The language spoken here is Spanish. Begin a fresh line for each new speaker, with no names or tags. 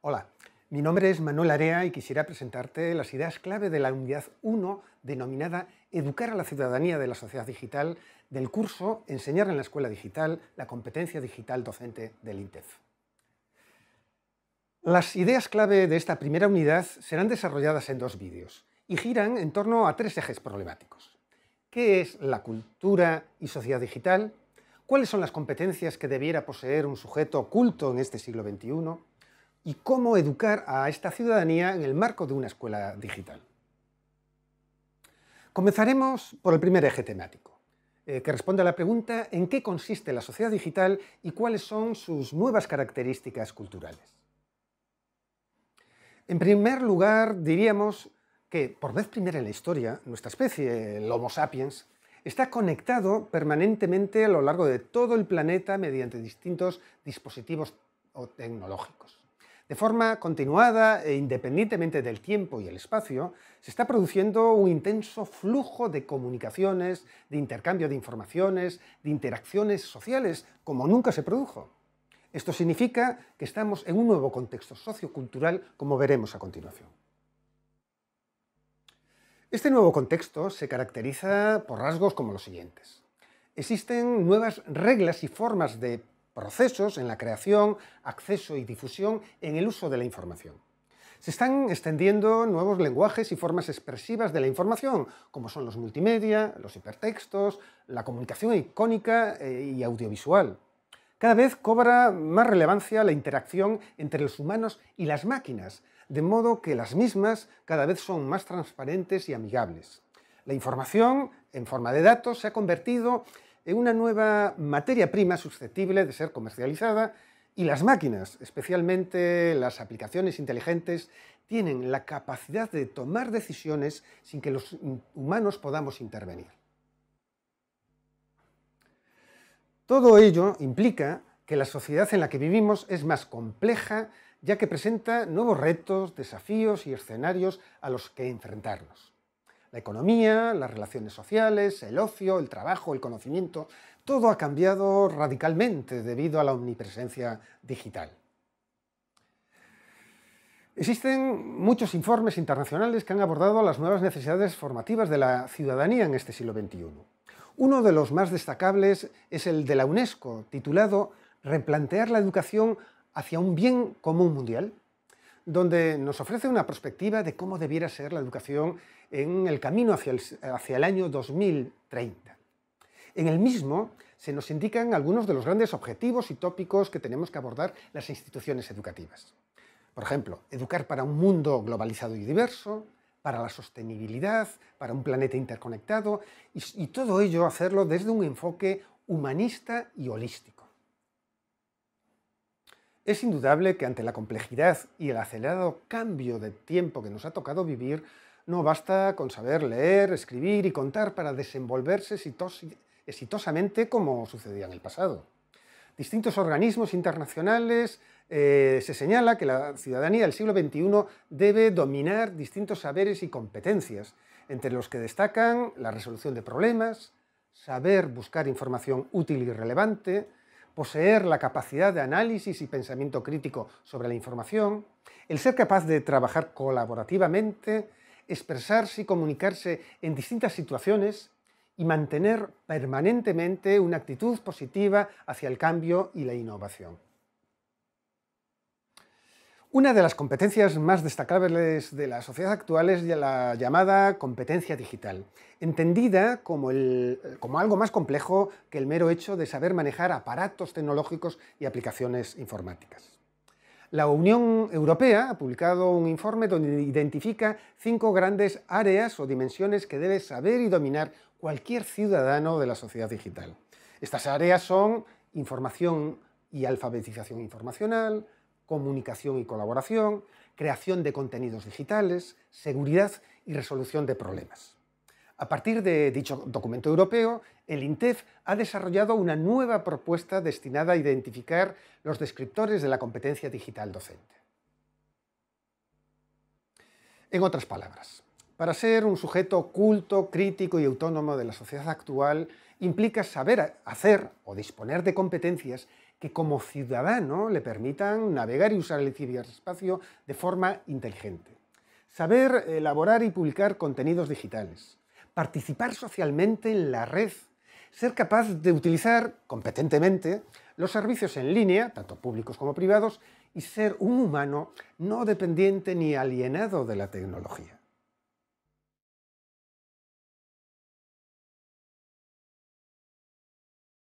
Hola, mi nombre es Manuel Area y quisiera presentarte las ideas clave de la unidad 1 denominada Educar a la ciudadanía de la sociedad digital del curso Enseñar en la escuela digital, la competencia digital docente del INTEF. Las ideas clave de esta primera unidad serán desarrolladas en dos vídeos y giran en torno a tres ejes problemáticos. ¿Qué es la cultura y sociedad digital? ¿Cuáles son las competencias que debiera poseer un sujeto oculto en este siglo XXI? Y cómo educar a esta ciudadanía en el marco de una escuela digital. Comenzaremos por el primer eje temático, eh, que responde a la pregunta en qué consiste la sociedad digital y cuáles son sus nuevas características culturales. En primer lugar, diríamos que por vez primera en la historia, nuestra especie, el Homo sapiens, está conectado permanentemente a lo largo de todo el planeta mediante distintos dispositivos tecnológicos. De forma continuada e independientemente del tiempo y el espacio, se está produciendo un intenso flujo de comunicaciones, de intercambio de informaciones, de interacciones sociales, como nunca se produjo. Esto significa que estamos en un nuevo contexto sociocultural, como veremos a continuación. Este nuevo contexto se caracteriza por rasgos como los siguientes. Existen nuevas reglas y formas de procesos en la creación, acceso y difusión en el uso de la información. Se están extendiendo nuevos lenguajes y formas expresivas de la información, como son los multimedia, los hipertextos, la comunicación icónica eh, y audiovisual. Cada vez cobra más relevancia la interacción entre los humanos y las máquinas, de modo que las mismas cada vez son más transparentes y amigables. La información, en forma de datos, se ha convertido una nueva materia prima susceptible de ser comercializada y las máquinas, especialmente las aplicaciones inteligentes, tienen la capacidad de tomar decisiones sin que los humanos podamos intervenir. Todo ello implica que la sociedad en la que vivimos es más compleja ya que presenta nuevos retos, desafíos y escenarios a los que enfrentarnos. La economía, las relaciones sociales, el ocio, el trabajo, el conocimiento, todo ha cambiado radicalmente debido a la omnipresencia digital. Existen muchos informes internacionales que han abordado las nuevas necesidades formativas de la ciudadanía en este siglo XXI. Uno de los más destacables es el de la UNESCO, titulado Replantear la educación hacia un bien común mundial, donde nos ofrece una perspectiva de cómo debiera ser la educación en el camino hacia el, hacia el año 2030. En el mismo se nos indican algunos de los grandes objetivos y tópicos que tenemos que abordar las instituciones educativas. Por ejemplo, educar para un mundo globalizado y diverso, para la sostenibilidad, para un planeta interconectado y, y todo ello hacerlo desde un enfoque humanista y holístico. Es indudable que ante la complejidad y el acelerado cambio de tiempo que nos ha tocado vivir, no basta con saber leer, escribir y contar para desenvolverse exitosamente como sucedía en el pasado. Distintos organismos internacionales eh, se señala que la ciudadanía del siglo XXI debe dominar distintos saberes y competencias, entre los que destacan la resolución de problemas, saber buscar información útil y relevante, poseer la capacidad de análisis y pensamiento crítico sobre la información, el ser capaz de trabajar colaborativamente, expresarse y comunicarse en distintas situaciones y mantener permanentemente una actitud positiva hacia el cambio y la innovación. Una de las competencias más destacables de la sociedad actual es la llamada competencia digital, entendida como, como, algo más complejo que el mero hecho de saber manejar aparatos tecnológicos y aplicaciones informáticas. La Unión Europea ha publicado un informe donde identifica cinco grandes áreas o dimensiones que debe saber y dominar cualquier ciudadano de la sociedad digital. Estas áreas son información y alfabetización informacional, comunicación y colaboración, creación de contenidos digitales, seguridad y resolución de problemas. A partir de dicho documento europeo, el INTEF ha desarrollado una nueva propuesta destinada a identificar los descriptores de la competencia digital docente. En otras palabras, para ser un sujeto culto, crítico y autónomo de la sociedad actual, implica saber hacer o disponer de competencias que como ciudadano le permitan navegar y usar el ciberespacio de forma inteligente. Saber elaborar y publicar contenidos digitales. Participar socialmente en la red. Ser capaz de utilizar competentemente los servicios en línea, tanto públicos como privados, y ser un humano no dependiente ni alienado de la tecnología.